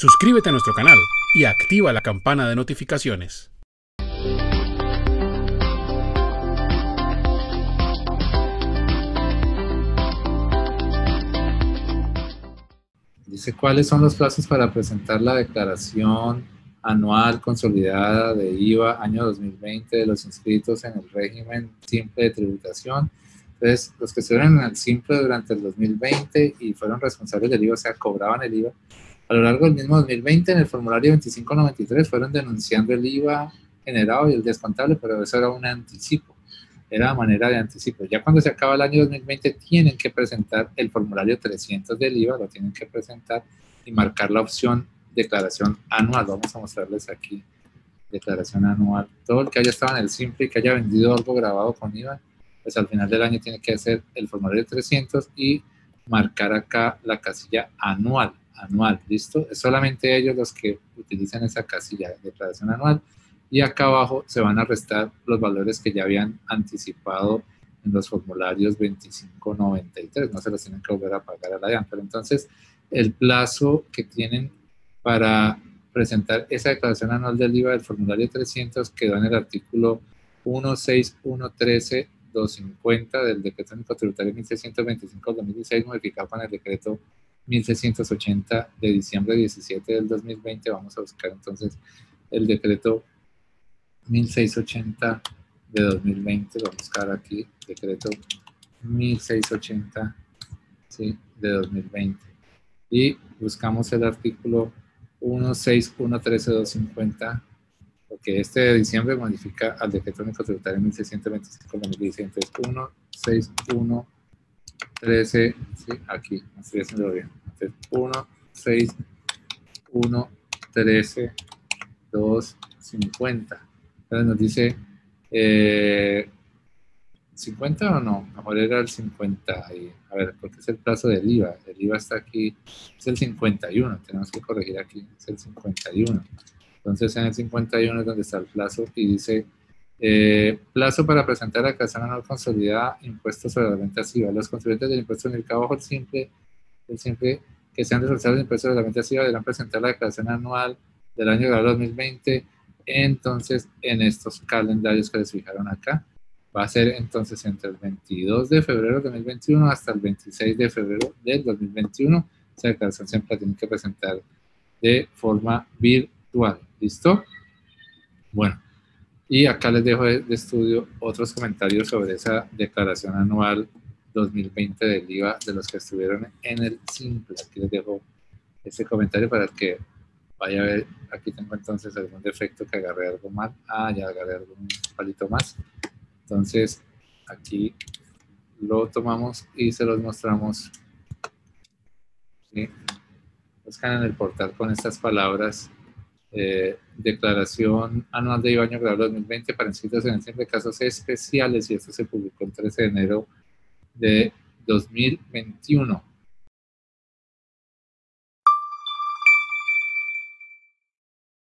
suscríbete a nuestro canal y activa la campana de notificaciones. Dice, ¿cuáles son los plazos para presentar la declaración anual consolidada de IVA año 2020 de los inscritos en el régimen simple de tributación? Entonces, los que estuvieron en el simple durante el 2020 y fueron responsables del IVA, o sea, cobraban el IVA, a lo largo del mismo 2020 en el formulario 2593 fueron denunciando el IVA generado y el descontable, pero eso era un anticipo era manera de anticipo. Ya cuando se acaba el año 2020 tienen que presentar el formulario 300 del IVA, lo tienen que presentar y marcar la opción declaración anual. Vamos a mostrarles aquí declaración anual. Todo el que haya estado en el simple y que haya vendido algo grabado con IVA, pues al final del año tiene que hacer el formulario 300 y marcar acá la casilla anual. Anual, ¿listo? Es solamente ellos los que utilizan esa casilla de declaración anual y acá abajo se van a restar los valores que ya habían anticipado en los formularios 2593, no se los tienen que volver a pagar a la DIAN, pero entonces el plazo que tienen para presentar esa declaración anual del IVA del formulario 300 quedó en el artículo 16113-250 del decreto único tributario 1625-2016 modificado con el decreto 1680 de diciembre 17 del 2020. Vamos a buscar entonces el decreto 1680 de 2020, lo voy a buscar aquí, decreto 1680 ¿sí? de 2020. Y buscamos el artículo 1613250, porque este de diciembre modifica al decreto único tributario 1625 de 2016. Entonces, 16113, ¿sí? aquí, estoy haciendo bien. Entonces, 16113 250 entonces nos dice, eh, 50 o no, mejor era el 50. a ver, porque es el plazo del IVA. El IVA está aquí, es el 51, tenemos que corregir aquí, es el 51. Entonces en el 51 es donde está el plazo y dice, eh, plazo para presentar la declaración anual consolidada, impuestos sobre las ventas IVA. Los contribuyentes del impuesto en el simple, el simple que sean responsables del impuesto sobre las ventas IVA deberán presentar la declaración anual del año 2020 entonces en estos calendarios que les fijaron acá. Va a ser entonces entre el 22 de febrero de 2021 hasta el 26 de febrero del 2021. Esa declaración siempre la tienen que presentar de forma virtual. ¿Listo? Bueno, y acá les dejo de, estudio otros comentarios sobre esa declaración anual 2020 del IVA de los que estuvieron en el simple. Aquí les dejo ese comentario para que vaya a ver, aquí tengo entonces algún defecto que agarré algo mal. Ah, ya agarré algún palito más. Entonces, aquí lo tomamos y se los mostramos. Buscan en el portal con estas palabras. Eh, declaración anual de IVA año 2020 para inscritos en el de casos especiales y esto se publicó el 13 de enero de 2021.